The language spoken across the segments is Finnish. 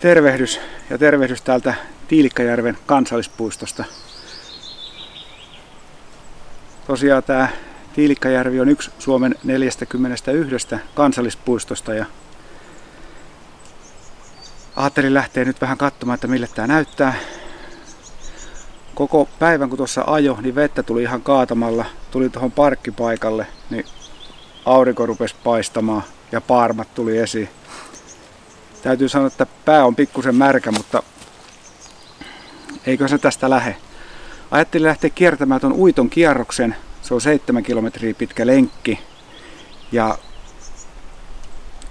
Tervehdys ja tervehdys täältä Tiilikkajärven kansallispuistosta. Tosiaan tämä Tiilikkajärvi on yksi Suomen 41 kansallispuistosta ja ajattelin lähteä nyt vähän katsomaan, että mille tämä näyttää. Koko päivän kun tuossa ajo, niin vettä tuli ihan kaatamalla. Tuli tuohon parkkipaikalle, niin aurinko rupesi paistamaan ja paarmat tuli esiin. Täytyy sanoa, että pää on pikkusen märkä, mutta eikö se tästä lähe. Ajattelin lähteä kiertämään tuon uiton kierroksen. Se on 7 kilometriä pitkä lenkki. Ja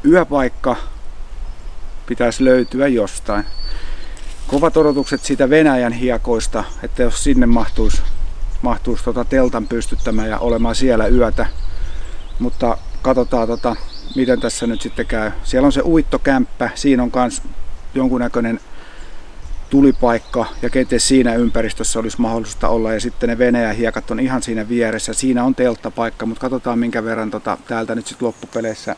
yöpaikka pitäisi löytyä jostain. Kovat odotukset siitä Venäjän hiekoista, että jos sinne mahtuisi, mahtuisi tota teltan pystyttämään ja olemaan siellä yötä. Mutta katsotaan tota, miten tässä nyt sitten käy. Siellä on se uittokämppä, siinä on myös jonkunnäköinen tulipaikka ja kenties siinä ympäristössä olisi mahdollista olla ja sitten ne Venäjän hiekat on ihan siinä vieressä. Siinä on telttapaikka, mutta katsotaan minkä verran tota, täältä nyt sitten loppupeleissä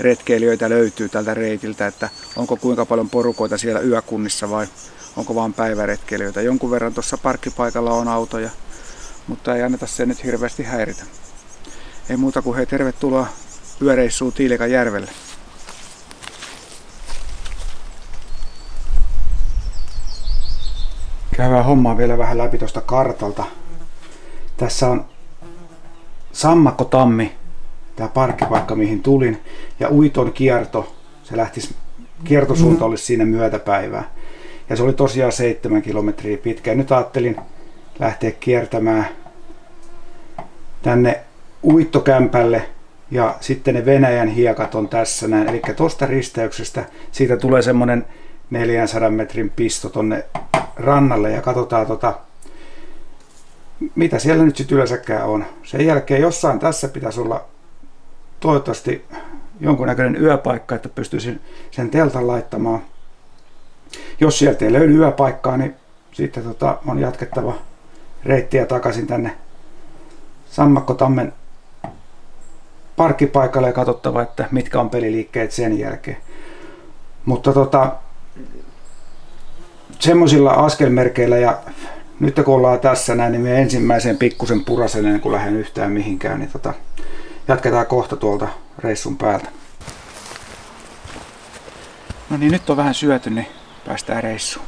retkeilijöitä löytyy tältä reitiltä, että onko kuinka paljon porukoita siellä yökunnissa vai onko vaan päiväretkeilijöitä. Jonkun verran tuossa parkkipaikalla on autoja, mutta ei anneta sen nyt hirveästi häiritä. Ei muuta kuin hei tervetuloa yöreissuun Tiilikan järvelle. Käydään hommaa vielä vähän läpi tuosta kartalta. Tässä on Sammakko-tammi, tämä parkkipaikka mihin tulin, ja Uiton kierto, se lähtisi, kiertosuunta olisi siinä myötäpäivää. Ja se oli tosiaan seitsemän kilometriä pitkä. Nyt ajattelin lähteä kiertämään tänne uittokämpälle ja sitten ne Venäjän hiekat on tässä näin. Eli tuosta risteyksestä siitä tulee semmonen 400 metrin pisto tonne rannalle ja katsotaan tota, mitä siellä nyt sitten yleensäkään on. Sen jälkeen jossain tässä pitäisi olla toivottavasti jonkunnäköinen yöpaikka, että pystyisin sen teltan laittamaan. Jos sieltä ei löydy yöpaikkaa, niin sitten tota, on jatkettava reittiä takaisin tänne Sammakkotammen parkkipaikalle ja katsottava, että mitkä on peliliikkeet sen jälkeen. Mutta tota, semmoisilla askelmerkeillä ja nyt kun ollaan tässä näin, niin me ensimmäisen pikkusen purasen ennen kuin lähden yhtään mihinkään, niin tota, jatketaan kohta tuolta reissun päältä. No niin, nyt on vähän syöty, niin päästään reissuun.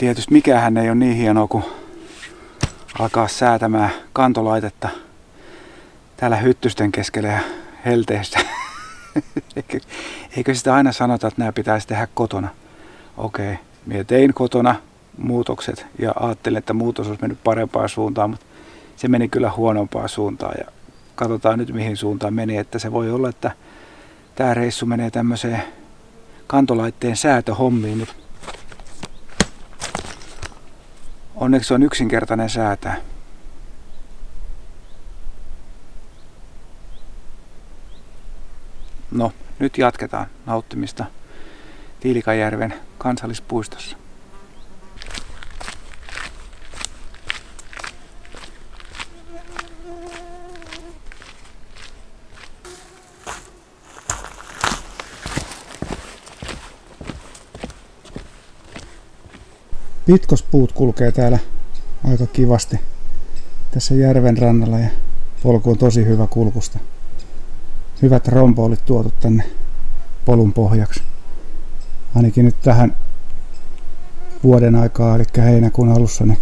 Tietysti mikähän ei ole niin hienoa kuin alkaa säätämään kantolaitetta täällä hyttysten keskellä ja helteessä. eikö, eikö sitä aina sanota, että nämä pitäisi tehdä kotona? Okei, minä tein kotona muutokset ja ajattelin, että muutos olisi mennyt parempaan suuntaan, mutta se meni kyllä huonompaan suuntaan ja katsotaan nyt mihin suuntaan meni, että se voi olla, että tämä reissu menee tämmöiseen kantolaitteen säätöhommiin nyt Onneksi on yksinkertainen säätää. No, nyt jatketaan nauttimista Tiilikajärven kansallispuistossa. Pitkospuut kulkee täällä aika kivasti tässä järven rannalla ja polku on tosi hyvä kulkusta. Hyvät rompoolit tuotu tänne polun pohjaksi. Ainakin nyt tähän vuoden aikaa, eli heinäkuun alussa, niin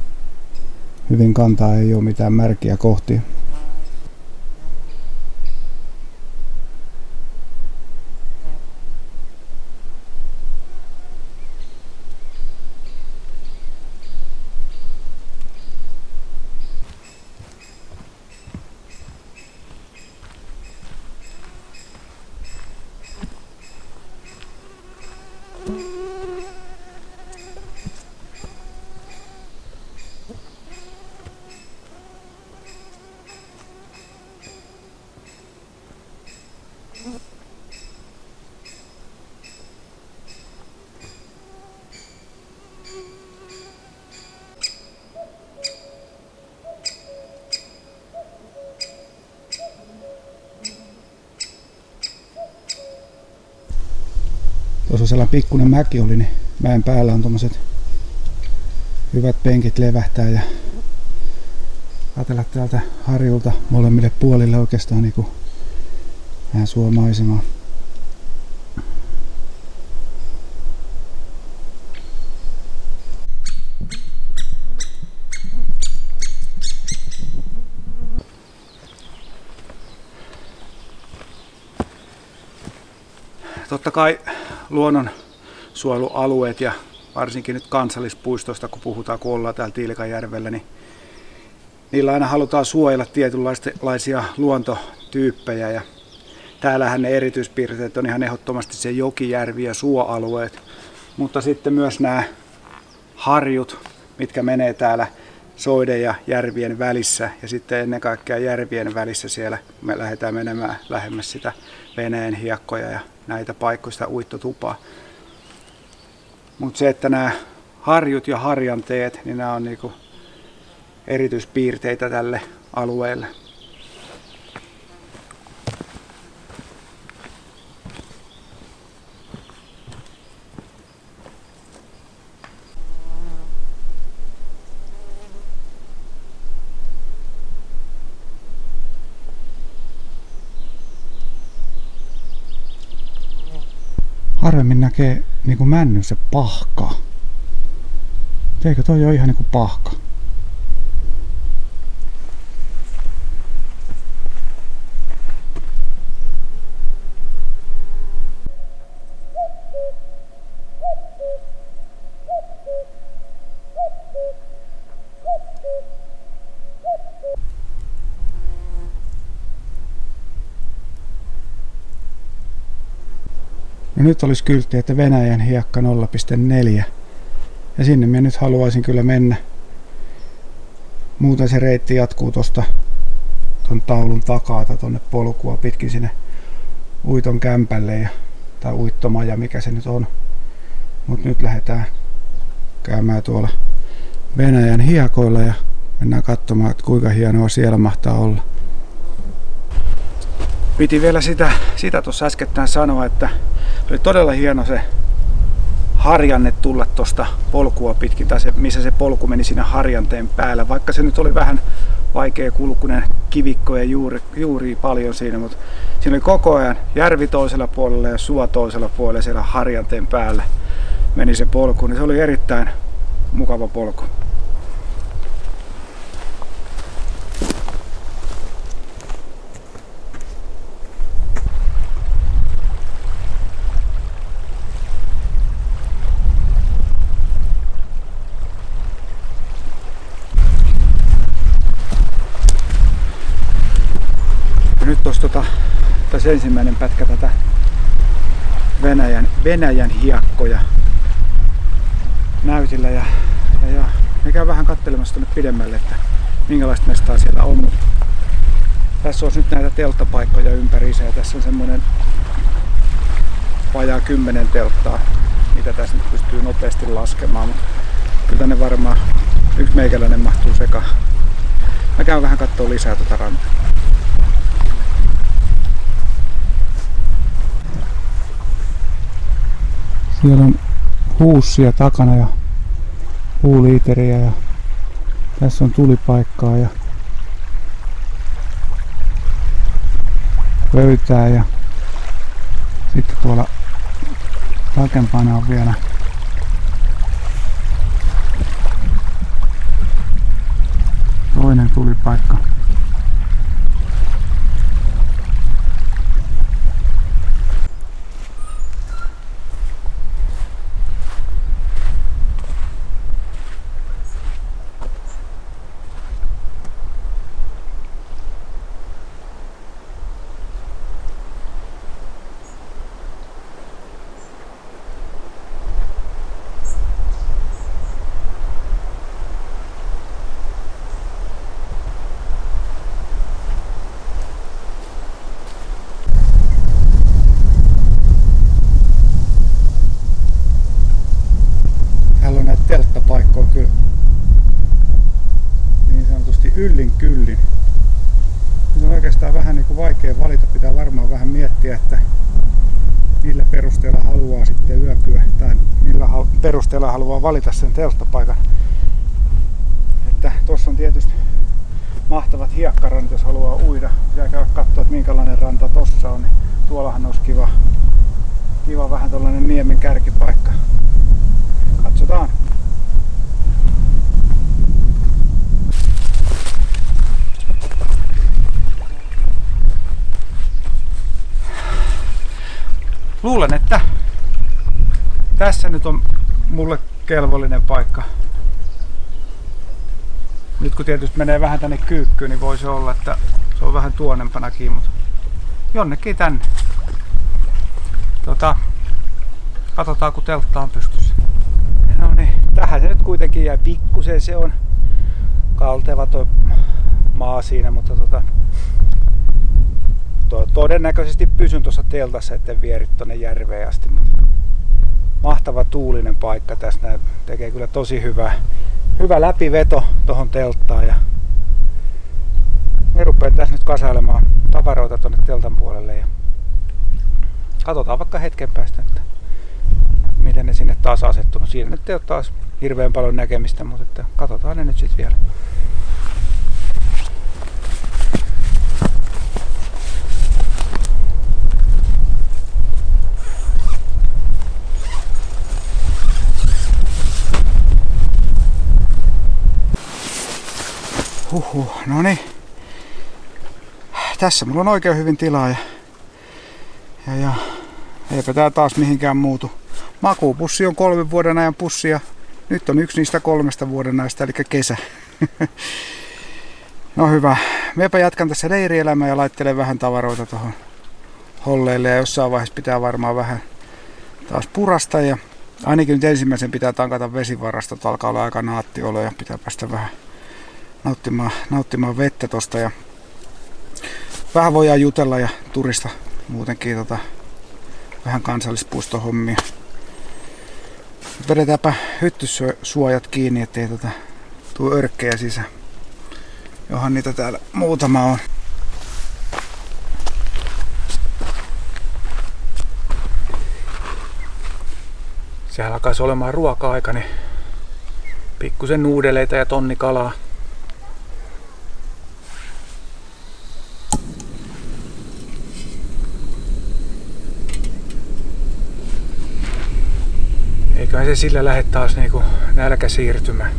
hyvin kantaa ei ole mitään märkiä kohtia. Pikkuinen mäki oli, niin mäen päällä on tommoset hyvät penkit levähtää ja ajatella täältä harjulta molemmille puolille oikeastaan niin vähän suomaisemaa. Totta kai luonnonsuojelualueet ja varsinkin nyt kansallispuistosta, kun puhutaan, kun ollaan täällä Tiilikajärvellä, niin niillä aina halutaan suojella tietynlaisia luontotyyppejä. Ja täällähän ne erityispiirteet on ihan ehdottomasti se jokijärvi ja suoalueet, mutta sitten myös nämä harjut, mitkä menee täällä soiden ja järvien välissä ja sitten ennen kaikkea järvien välissä siellä me lähdetään menemään lähemmäs sitä veneen hiekkoja ja näitä paikkoja, sitä uittotupaa. Mutta se, että nämä harjut ja harjanteet, niin nämä on niinku erityispiirteitä tälle alueelle. Harvemmin näkee niin kuin männyssä pahkaa. Eikö toi ole ihan niin kuin pahka? Ja nyt olisi kyltti, että Venäjän hiekka 0,4. Ja sinne minä nyt haluaisin kyllä mennä. Muuten se reitti jatkuu tuosta ton taulun takaa tonne polkua pitkin sinne uiton kämpälle ja, tai uittomaja mikä se nyt on. Mutta nyt lähdetään käymään tuolla Venäjän hiekoilla ja mennään katsomaan, että kuinka hienoa siellä mahtaa olla. Piti vielä sitä, sitä tuossa äskettäin sanoa, että oli todella hieno se harjanne tulla tuosta polkua pitkin, tai se, missä se polku meni siinä harjanteen päällä. Vaikka se nyt oli vähän vaikea kulkunen kivikkoja juuri, juuri paljon siinä, mutta siinä oli koko ajan järvi toisella puolella ja suo toisella puolella siellä harjanteen päällä meni se polku, niin se oli erittäin mukava polku. nyt tuossa tota, tässä ensimmäinen pätkä tätä Venäjän, Venäjän hiekkoja näytillä ja, ja, ja me käy vähän katselemassa tuonne pidemmälle, että minkälaista mestaa siellä on. Tässä on nyt näitä telttapaikkoja ympäriinsä ja tässä on semmoinen vajaa kymmenen telttaa, mitä tässä nyt pystyy nopeasti laskemaan, mutta kyllä tänne varmaan yksi meikäläinen mahtuu sekaan. Mä käyn vähän katsoa lisää tuota rantaa. Siellä on huussia takana ja puuliiteriä ja tässä on tulipaikkaa ja pöytää ja sitten tuolla takempana on vielä toinen tulipaikka. Täällä on näitä telttapaikkoja kyllä niin sanotusti yllin kyllin. Nyt on oikeastaan vähän niin kuin vaikea valita. Pitää varmaan vähän miettiä, että millä perusteella haluaa sitten yöpyä tai millä hal- perusteella haluaa valita sen telttapaikan. Että tossa on tietysti mahtavat hiekkarannat, jos haluaa uida. Pitää käydä katsoa, että minkälainen ranta tossa on. Niin tuollahan olisi kiva, kiva vähän tällainen niemen kärkipaikka. Katsotaan. Luulen, että tässä nyt on mulle kelvollinen paikka. Nyt kun tietysti menee vähän tänne kyykkyyn, niin voisi olla, että se on vähän tuonempanakin, mutta jonnekin tänne. Tota, katsotaan kun teltta on pystyssä. No niin, tähän se nyt kuitenkin jäi pikkusen, se on kalteva tuo maa siinä, mutta tota, to, todennäköisesti pysyn tuossa teltassa, etten vieri tonne järveen asti. Mutta mahtava tuulinen paikka tässä, nää tekee kyllä tosi hyvä, hyvä läpiveto tuohon telttaan ja me rupean tässä nyt kasailemaan tavaroita tuonne teltan puolelle ja katsotaan vaikka hetken päästä, että miten ne sinne taas asettunut. Siinä nyt ei ole taas hirveän paljon näkemistä, mutta että katsotaan ne nyt sitten vielä. Huhhuh, no niin. Tässä mulla on oikein hyvin tilaa ja, ja, ja eipä tää taas mihinkään muutu. Makuupussi on kolmen vuoden ajan pussi ja nyt on yksi niistä kolmesta vuoden näistä, eli kesä. no hyvä. Meipä jatkan tässä leirielämää ja laittelen vähän tavaroita tuohon holleille ja jossain vaiheessa pitää varmaan vähän taas purasta ja ainakin nyt ensimmäisen pitää tankata vesivarastot, alkaa olla aika naattiolo ja pitää päästä vähän nauttimaan, nauttimaan vettä tosta ja vähän voidaan jutella ja turista muutenkin tota, vähän kansallispuistohommia. Vedetäänpä hyttyssuojat kiinni, ettei tota, tuu örkkejä sisään. Johan niitä täällä muutama on. Sehän alkaisi olemaan ruoka-aika, niin pikkusen nuudeleita ja tonni kalaa. Eiköhän se sillä lähde taas niinku nälkä siirtymään.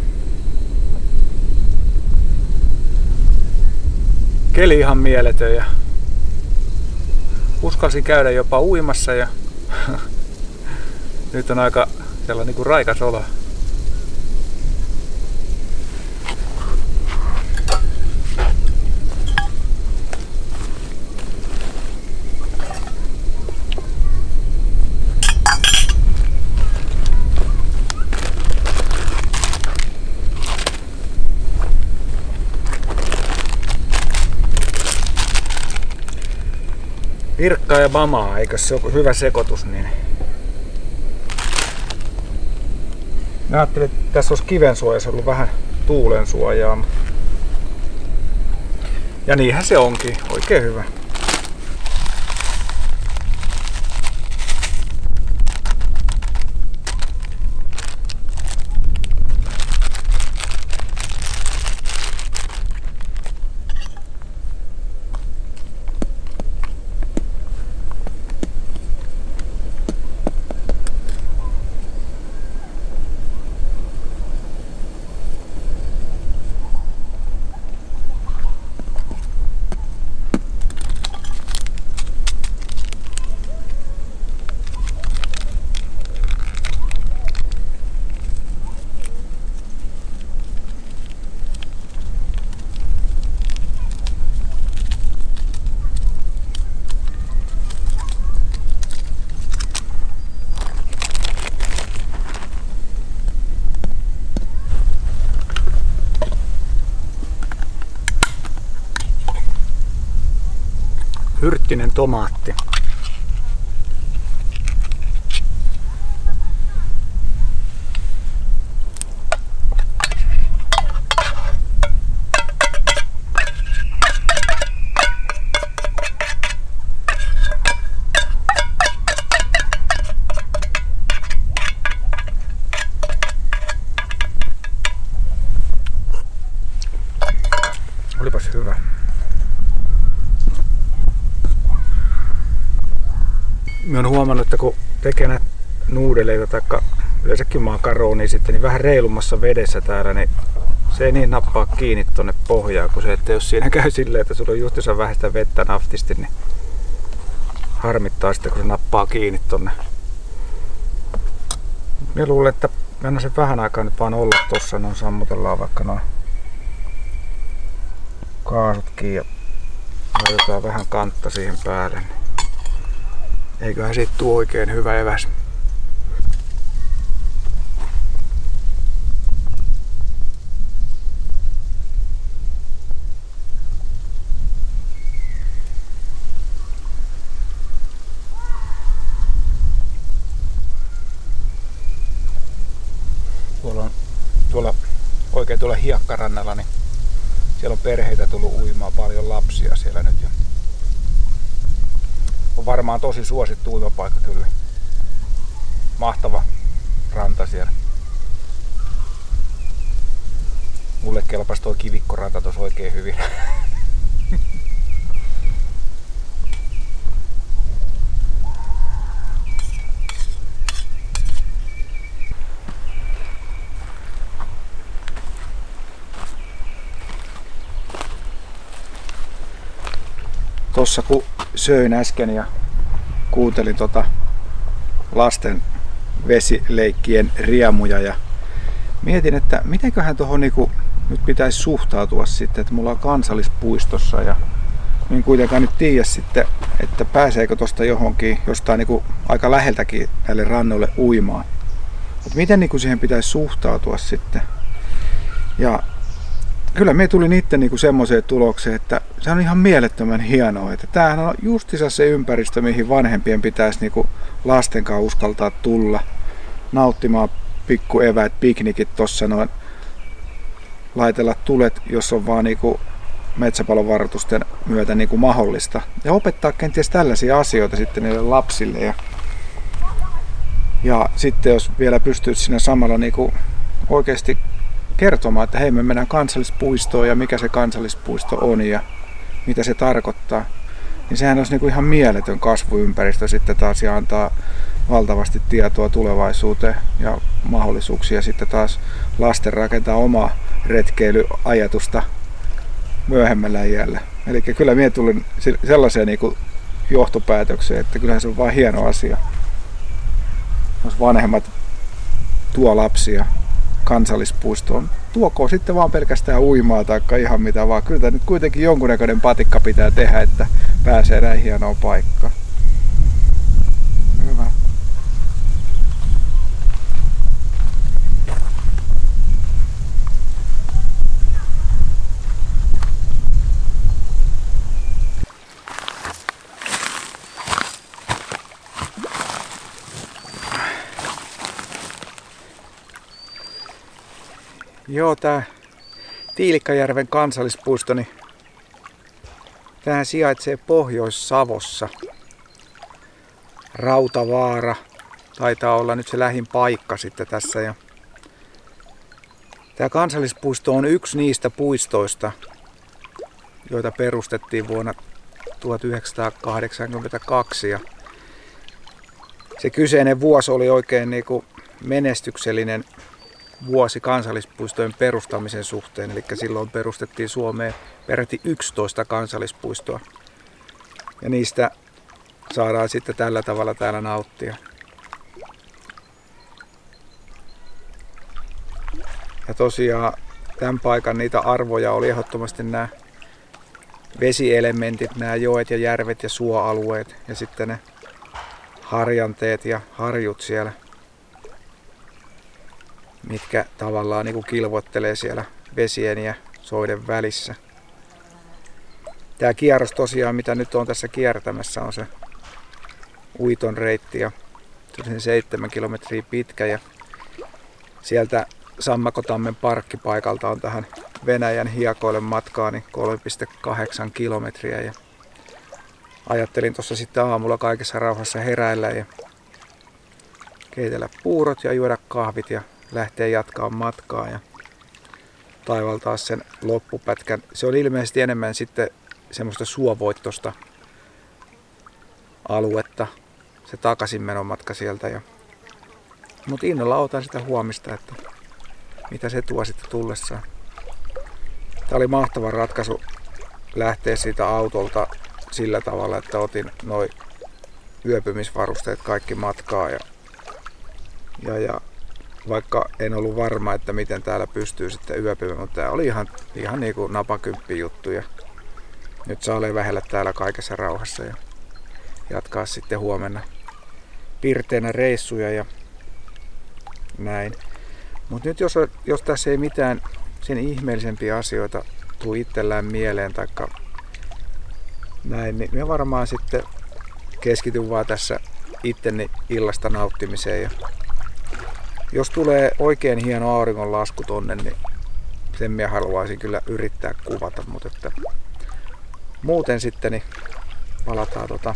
Keli ihan mieletön ja uskalsin käydä jopa uimassa ja nyt on aika sellainen niinku raikas olo. Virkkaa ja bamaa, eikö se ole hyvä sekoitus, niin Mä ajattelin, että tässä olisi kiven suojassa ollut vähän tuulen suojaa. Ja niinhän se onkin, oikein hyvä. Myyttinen tomaatti. Olipas hyvä. Oon huomannut, että kun tekee näitä nuudeleita tai yleensäkin makaronia sitten, niin vähän reilummassa vedessä täällä, niin se ei niin nappaa kiinni tonne pohjaan kuin se, että jos siinä käy silleen, että sulla on justiinsa vähän sitä vettä naftisti, niin harmittaa sitten, kun se nappaa kiinni tonne. Mä luulen, että mennään se vähän aikaa nyt vaan olla tossa, noin sammutellaan vaikka noin kaasutkin ja laitetaan vähän kantta siihen päälle. Niin eiköhän siitä tuu oikein hyvä eväs. Tuolla on tuolla oikein tuolla hiekkarannalla, niin siellä on perheitä tullut uimaan, paljon lapsia siellä nyt. Ja on varmaan tosi suosittu uimapaikka kyllä. Mahtava ranta siellä. Mulle kelpasi tuo kivikkoranta tuossa oikein hyvin. Tossa kun söin äsken ja kuuntelin tota lasten vesileikkien riemuja ja mietin, että mitenköhän tuohon niinku nyt pitäisi suhtautua sitten, että mulla on kansallispuistossa ja en kuitenkaan nyt tiedä sitten, että pääseekö tuosta johonkin jostain niinku aika läheltäkin näille rannoille uimaan. Että miten niinku siihen pitäisi suhtautua sitten. Ja kyllä me tuli itse niinku semmoiseen tulokseen, että se on ihan mielettömän hienoa. Että tämähän on justissa se ympäristö, mihin vanhempien pitäisi niinku lasten kanssa uskaltaa tulla nauttimaan pikku eväät, piknikit tuossa noin. Laitella tulet, jos on vaan niinku metsäpalovaroitusten myötä niinku mahdollista. Ja opettaa kenties tällaisia asioita sitten niille lapsille. Ja, ja sitten jos vielä pystyy siinä samalla niinku oikeasti kertomaan, että hei me mennään kansallispuistoon ja mikä se kansallispuisto on ja mitä se tarkoittaa, niin sehän olisi niin kuin ihan mieletön kasvuympäristö sitten taas ja antaa valtavasti tietoa tulevaisuuteen ja mahdollisuuksia sitten taas lasten rakentaa omaa retkeilyajatusta myöhemmällä iällä. Eli kyllä minä tulin sellaiseen niin kuin johtopäätökseen, että kyllähän se on vain hieno asia, jos vanhemmat tuo lapsia kansallispuistoon. Tuoko sitten vaan pelkästään uimaa tai ihan mitä vaan. Kyllä nyt kuitenkin jonkunnäköinen patikka pitää tehdä, että pääsee näin hienoon paikkaan. Hyvä. Joo, tää Tiilikkajärven kansallispuisto, niin tämähän sijaitsee Pohjois-Savossa. Rautavaara taitaa olla nyt se lähin paikka sitten tässä. Ja tämä kansallispuisto on yksi niistä puistoista, joita perustettiin vuonna 1982. Ja se kyseinen vuosi oli oikein niin kuin menestyksellinen vuosi kansallispuistojen perustamisen suhteen. Eli silloin perustettiin Suomeen peräti 11 kansallispuistoa. Ja niistä saadaan sitten tällä tavalla täällä nauttia. Ja tosiaan tämän paikan niitä arvoja oli ehdottomasti nämä vesielementit, nämä joet ja järvet ja suoalueet ja sitten ne harjanteet ja harjut siellä mitkä tavallaan niin kuin kilvoittelee siellä vesien ja soiden välissä. Tämä kierros tosiaan, mitä nyt on tässä kiertämässä, on se uiton reitti ja se 7 kilometriä pitkä ja sieltä Sammakotammen parkkipaikalta on tähän Venäjän hiekoille matkaa niin 3,8 kilometriä ja ajattelin tuossa sitten aamulla kaikessa rauhassa heräillä ja keitellä puurot ja juoda kahvit ja lähteä jatkaa matkaa ja taivaltaa sen loppupätkän. Se oli ilmeisesti enemmän sitten semmoista suovoittosta aluetta, se takaisinmenon matka sieltä. Ja... Mutta innolla otan sitä huomista, että mitä se tuo sitten tullessaan. Tämä oli mahtava ratkaisu lähteä siitä autolta sillä tavalla, että otin noin yöpymisvarusteet kaikki matkaa ja, ja, ja vaikka en ollut varma, että miten täällä pystyy sitten yöpymään, mutta tämä oli ihan, ihan niin kuin napakymppi juttu ja nyt saa levähellä täällä kaikessa rauhassa ja jatkaa sitten huomenna pirteenä reissuja ja näin. Mutta nyt jos, jos tässä ei mitään sen ihmeellisempiä asioita tuu itsellään mieleen taikka näin, niin me varmaan sitten keskityn vaan tässä itteni illasta nauttimiseen. Ja jos tulee oikein hieno auringonlasku tonne, niin sen minä haluaisin kyllä yrittää kuvata, mutta että muuten sitten niin palataan tota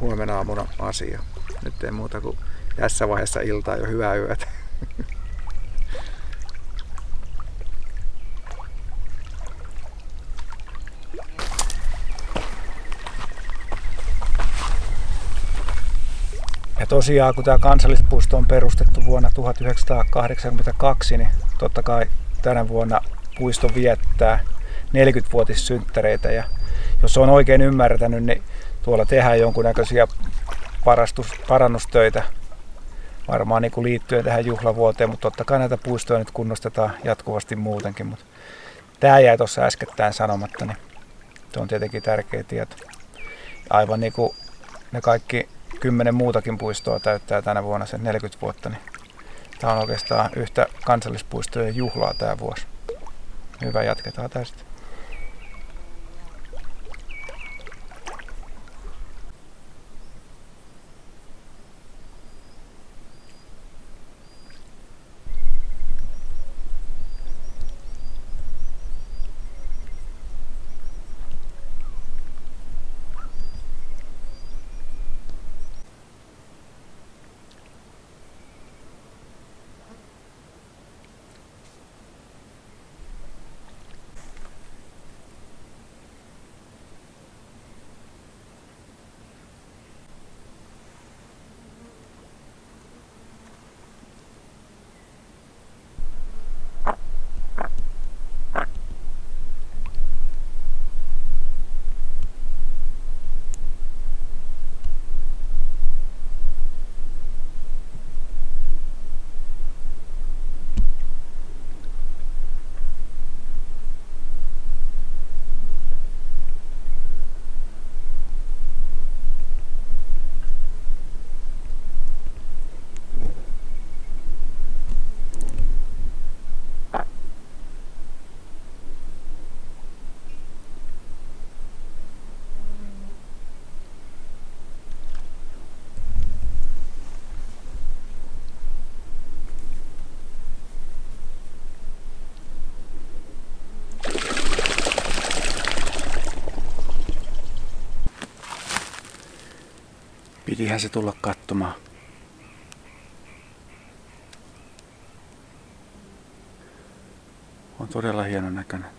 huomenna aamuna asiaan. Nyt ei muuta kuin tässä vaiheessa iltaa jo hyvää yötä. Ja tosiaan, kun tämä kansallispuisto on perustettu vuonna 1982, niin totta kai tänä vuonna puisto viettää 40-vuotissynttäreitä. Ja jos on oikein ymmärtänyt, niin tuolla tehdään jonkunnäköisiä parannustöitä varmaan niin kuin liittyen tähän juhlavuoteen, mutta totta kai näitä puistoja nyt kunnostetaan jatkuvasti muutenkin. Mutta tämä jäi tuossa äskettäin sanomatta, niin se on tietenkin tärkeä tieto. Aivan niin kuin ne kaikki kymmenen muutakin puistoa täyttää tänä vuonna sen 40 vuotta, niin tämä on oikeastaan yhtä kansallispuistojen juhlaa tämä vuosi. Hyvä, jatketaan tästä. Pitihän se tulla katsomaan. On todella hieno näköinen.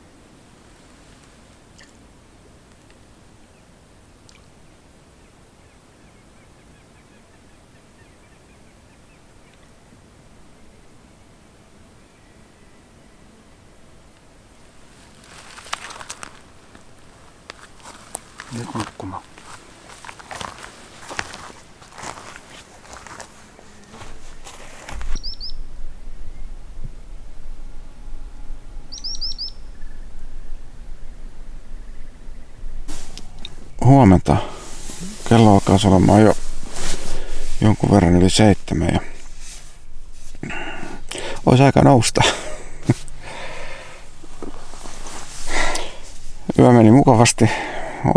Nyt nukkumaan. Huomenta. Kello alkaa olemaan jo jonkun verran yli seitsemän ja olisi aika nousta. Yö meni mukavasti.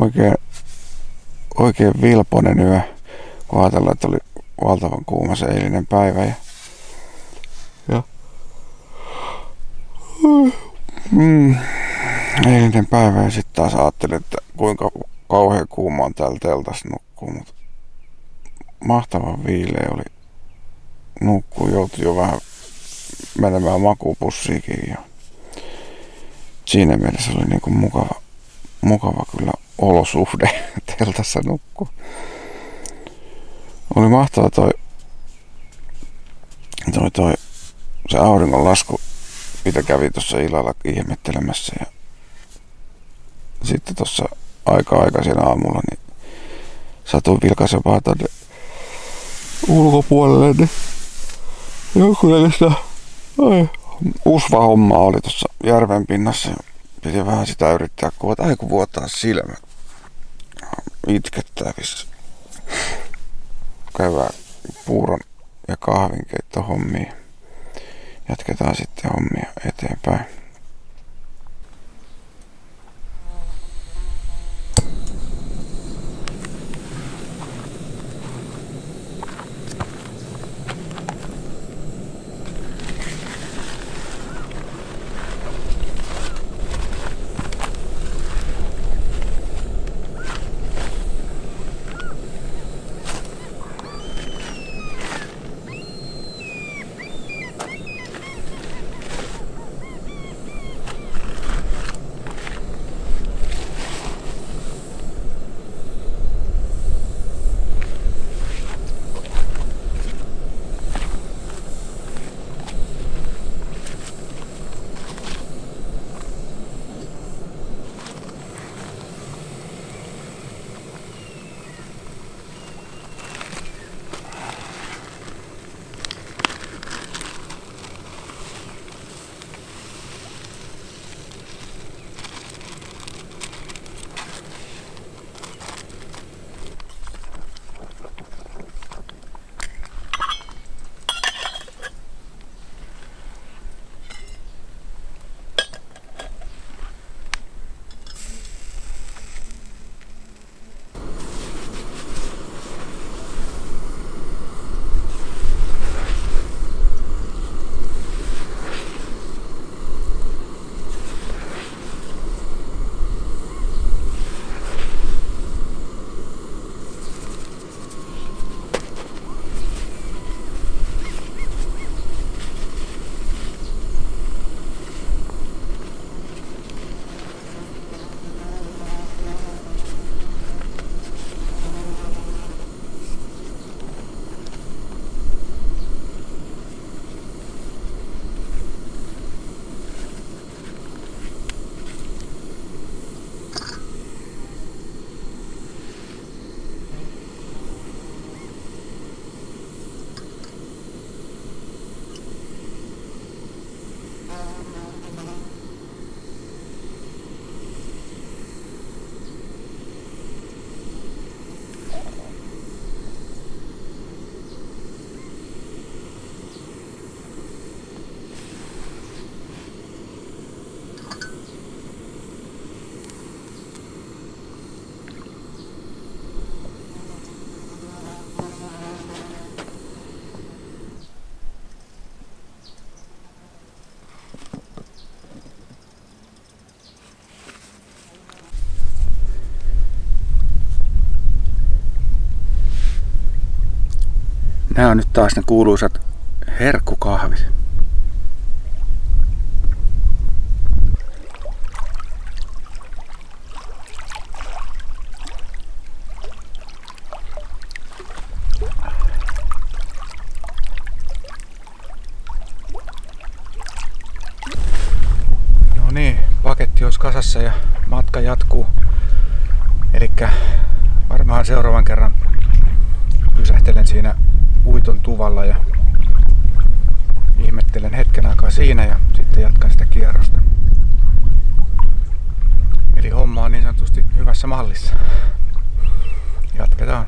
oikein, oikein vilponen yö, kun ajatellaan, että oli valtavan kuuma se eilinen päivä. Ja, ja mm, eilinen päivä ja sitten taas ajattelin, että kuinka kauhean kuuma on täällä teltassa nukkuu, mutta mahtavan viileä oli nukkuu, joutui jo vähän menemään makupussiikin ja siinä mielessä oli niin kuin mukava, mukava kyllä olosuhde teltassa nukkuu. Oli mahtava toi, toi, toi se auringonlasku, mitä kävi tuossa illalla ihmettelemässä ja sitten tuossa aika aikaisen aamulla, niin satuin vilkaisemaan tonne ulkopuolelle, niin jonkunlaista usva-homma oli tuossa järven pinnassa piti vähän sitä yrittää kuvata. Ai kun vuotaa silmät. Itkettää vissi. Käydään puuron ja kahvinkeitto hommia. Jatketaan sitten hommia eteenpäin. Nämä on nyt taas ne kuuluisat herkkukahvit. No niin, paketti olisi kasassa ja matka jatkuu. Eli varmaan seuraavan kerran pysähtelen siinä uiton tuvalla ja ihmettelen hetken aikaa siinä ja sitten jatkan sitä kierrosta. Eli homma on niin sanotusti hyvässä mallissa. Jatketaan.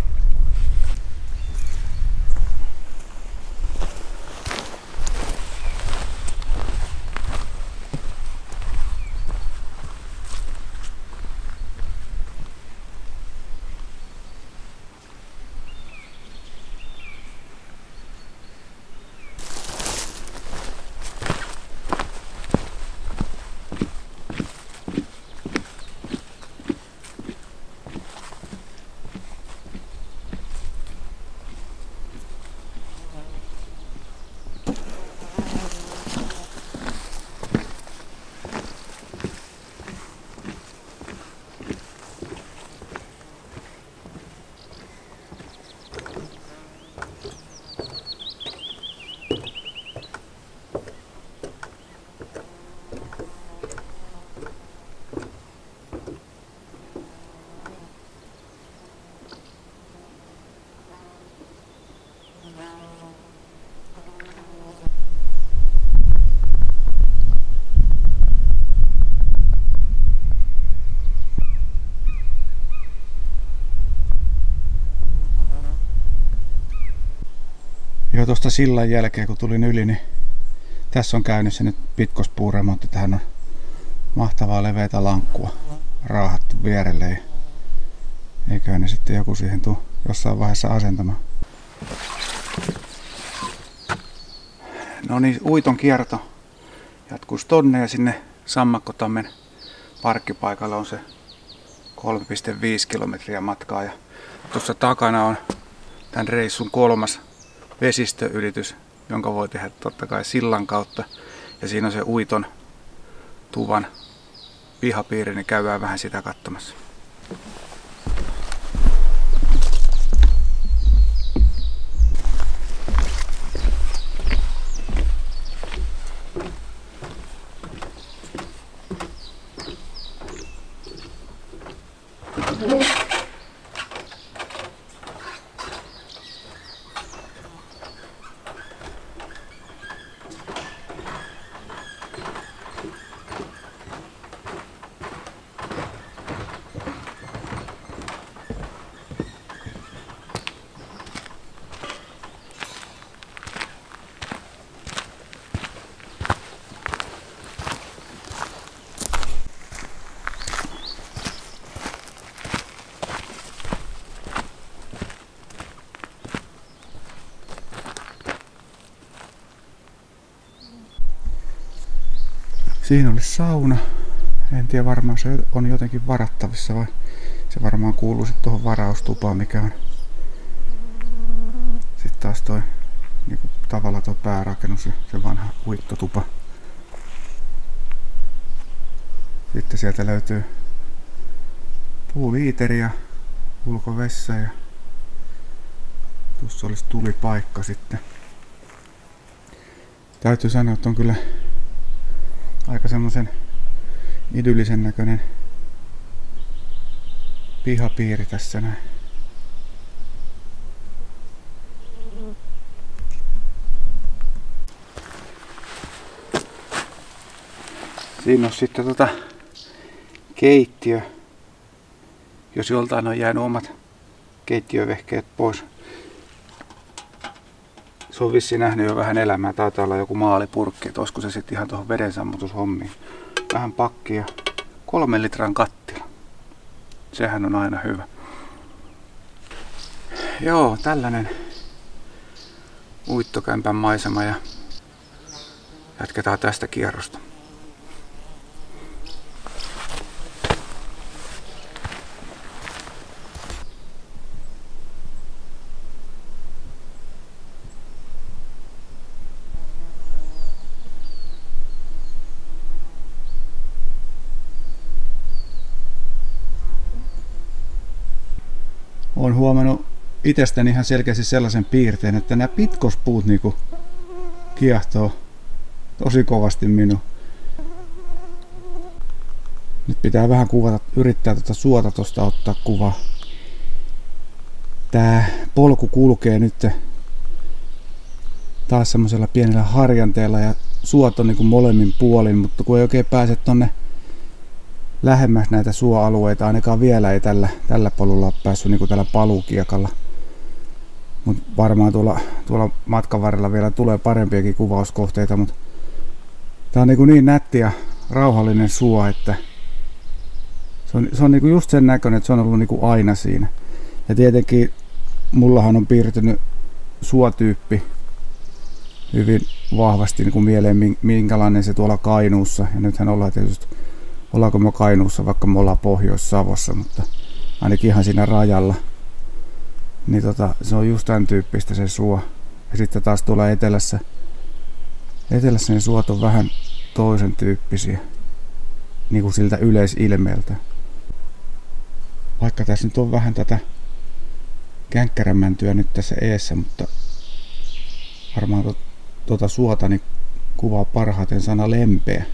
Jo tuosta sillan jälkeen kun tulin yli, niin tässä on käynnissä nyt pitkospuuremontti. Tähän on mahtavaa leveitä lankkua raahattu vierelle. Eiköhän ne sitten joku siihen tuu jossain vaiheessa asentamaan. No niin, uiton kierto jatkuu tonne ja sinne Sammakkotammen parkkipaikalle on se 3,5 kilometriä matkaa. Ja tuossa takana on tämän reissun kolmas vesistöyritys, jonka voi tehdä totta kai sillan kautta. Ja siinä on se uiton tuvan pihapiiri, niin käydään vähän sitä katsomassa. Siinä oli sauna. En tiedä varmaan se on jotenkin varattavissa vai se varmaan kuuluu sitten tuohon varaustupaan, mikä on sitten taas toi niinku tavalla tuo päärakennus, se vanha uittotupa. Sitten sieltä löytyy puuliiteri ja ulkovessa ja tuossa olisi tulipaikka sitten. Täytyy sanoa, että on kyllä aika semmoisen idyllisen näköinen pihapiiri tässä näin. Siinä on sitten tota keittiö. Jos joltain on jäänyt omat keittiövehkeet pois. Se on vissi nähnyt jo vähän elämää. Taitaa olla joku maalipurkki, että olisiko se sitten ihan tuohon vedensammutushommiin. Vähän pakkia. Kolmen litran kattila. Sehän on aina hyvä. Joo, tällainen uittokämpän maisema ja jatketaan tästä kierrosta. Huomannut itsestäni ihan selkeästi sellaisen piirteen, että nämä pitkospuut niinku kiehtoo tosi kovasti minun. Nyt pitää vähän kuvata, yrittää tuota suota tuosta ottaa kuva. Tää polku kulkee nyt taas semmoisella pienellä harjanteella ja suot on niinku molemmin puolin, mutta kun ei oikein pääse tonne lähemmäs näitä suoalueita, ainakaan vielä ei tällä, tällä polulla ole päässyt niin kuin tällä palukiekalla. Mutta varmaan tuolla, tuolla matkan varrella vielä tulee parempiakin kuvauskohteita, mutta tämä on niin, niin nätti ja rauhallinen suo, että se on, se on niin just sen näköinen, että se on ollut niin aina siinä. Ja tietenkin mullahan on piirtynyt suotyyppi hyvin vahvasti niin kuin mieleen, minkälainen se tuolla Kainuussa. Ja nythän ollaan tietysti ollaanko me Kainuussa, vaikka me ollaan Pohjois-Savossa, mutta ainakin ihan siinä rajalla. Niin tota, se on just tämän tyyppistä se suo. Ja sitten taas tuolla etelässä, etelässä ne suot on vähän toisen tyyppisiä. Niin kuin siltä yleisilmeeltä. Vaikka tässä nyt on vähän tätä känkkärämäntyä nyt tässä eessä, mutta varmaan tuota suota niin kuvaa parhaiten sana lempeä.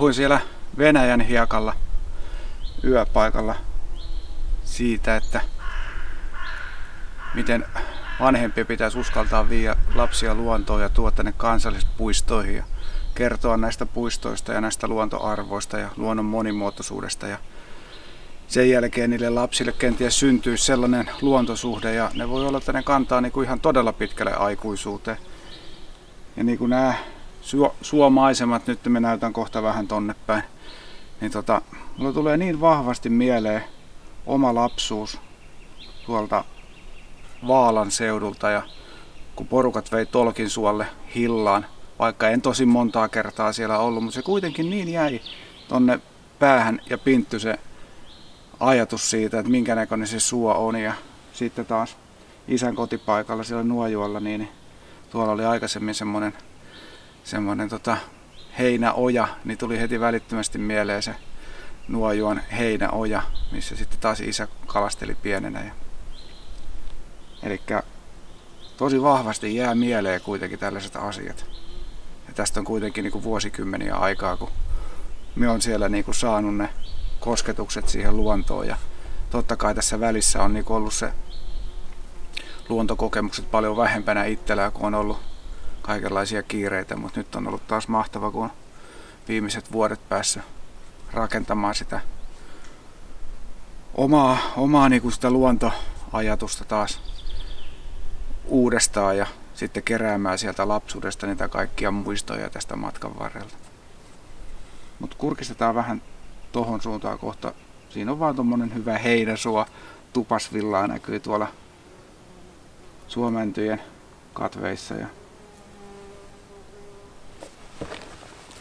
Puhuin siellä Venäjän hiekalla yöpaikalla siitä, että miten vanhempia pitäisi uskaltaa viiä lapsia luontoon ja tuoda tänne kansallispuistoihin ja kertoa näistä puistoista ja näistä luontoarvoista ja luonnon monimuotoisuudesta. Ja sen jälkeen niille lapsille kenties syntyy sellainen luontosuhde ja ne voi olla, että ne kantaa niin kuin ihan todella pitkälle aikuisuuteen. Ja niin kuin nämä suomaisemat, nyt me näytän kohta vähän tonne päin, niin tota, mulla tulee niin vahvasti mieleen oma lapsuus tuolta Vaalan seudulta ja kun porukat vei Tolkin suolle hillaan, vaikka en tosi montaa kertaa siellä ollut, mutta se kuitenkin niin jäi tonne päähän ja pintty se ajatus siitä, että minkä näköinen se suo on ja sitten taas isän kotipaikalla siellä Nuojuolla, niin tuolla oli aikaisemmin semmoinen semmoinen tota, heinäoja, niin tuli heti välittömästi mieleen se Nuojuon heinäoja, missä sitten taas isä kalasteli pienenä. Ja... Eli tosi vahvasti jää mieleen kuitenkin tällaiset asiat. Ja tästä on kuitenkin niin kuin vuosikymmeniä aikaa, kun me on siellä niin kuin saanut ne kosketukset siihen luontoon. Ja totta kai tässä välissä on niin ollut se luontokokemukset paljon vähempänä itsellä, kun on ollut kaikenlaisia kiireitä, mutta nyt on ollut taas mahtava, kun viimeiset vuodet päässä rakentamaan sitä omaa, omaa niin kuin sitä luontoajatusta taas uudestaan ja sitten keräämään sieltä lapsuudesta niitä kaikkia muistoja tästä matkan varrelta. Mutta kurkistetaan vähän tohon suuntaan kohta. Siinä on vaan tuommoinen hyvä heinäsuo. Tupasvillaa näkyy tuolla suomentyjen katveissa ja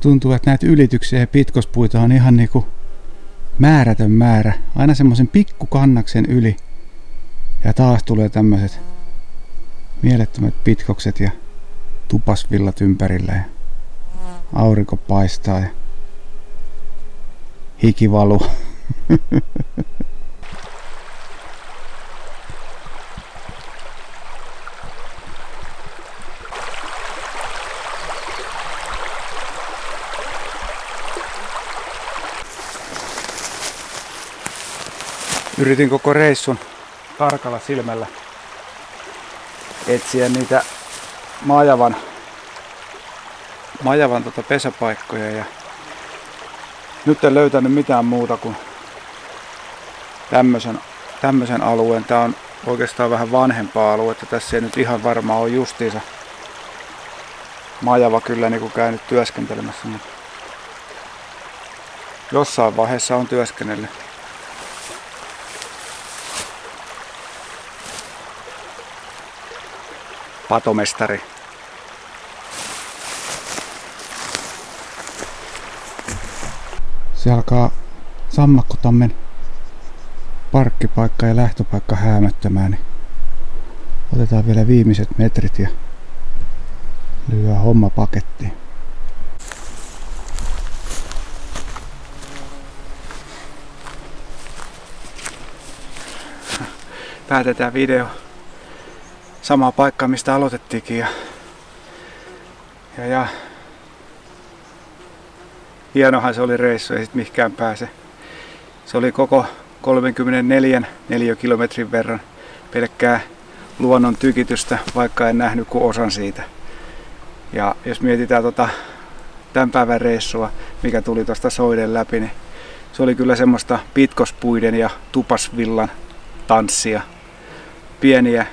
tuntuu, että näitä ylityksiä ja pitkospuita on ihan niinku määrätön määrä. Aina semmoisen pikkukannaksen yli. Ja taas tulee tämmöiset mielettömät pitkokset ja tupasvillat ympärillä ja aurinko paistaa ja hiki valuu. Yritin koko reissun tarkalla silmällä etsiä niitä majavan, majavan tota pesäpaikkoja ja nyt en löytänyt mitään muuta kuin tämmöisen, tämmöisen alueen. Tää on oikeastaan vähän vanhempaa aluetta. Tässä ei nyt ihan varmaan ole justiinsa majava kyllä niin kuin käynyt työskentelemässä, mutta jossain vaiheessa on työskennellyt. Patomestari. Se alkaa Sammakkotammen parkkipaikka ja lähtöpaikka häämöttämään, niin otetaan vielä viimeiset metrit ja lyö homma pakettiin. Päätetään video samaa paikkaa mistä aloitettiinkin ja, ja, ja hienohan se oli reissu, ei sit mihinkään pääse. Se oli koko 34 kilometrin verran pelkkää luonnon tykitystä, vaikka en nähnyt kuin osan siitä. Ja jos mietitään tota tämän päivän reissua, mikä tuli tuosta soiden läpi, niin se oli kyllä semmoista pitkospuiden ja tupasvillan tanssia. Pieniä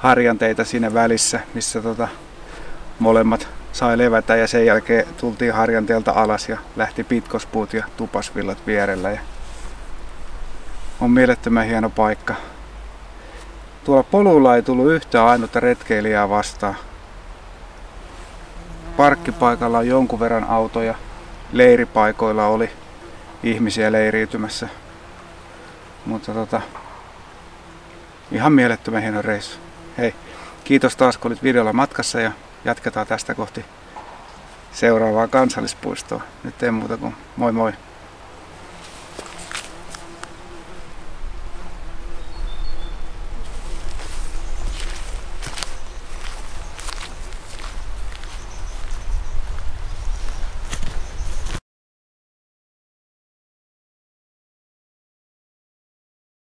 harjanteita siinä välissä, missä tota molemmat sai levätä ja sen jälkeen tultiin harjanteelta alas ja lähti pitkospuut ja tupasvillat vierellä. Ja on mielettömän hieno paikka. Tuolla polulla ei tullut yhtään ainutta retkeilijää vastaan. Parkkipaikalla on jonkun verran autoja. Leiripaikoilla oli ihmisiä leiriytymässä. Mutta tota, ihan mielettömän hieno reissu. Hei, kiitos taas kun olit videolla matkassa ja jatketaan tästä kohti seuraavaa kansallispuistoa. Nyt ei muuta kuin moi moi.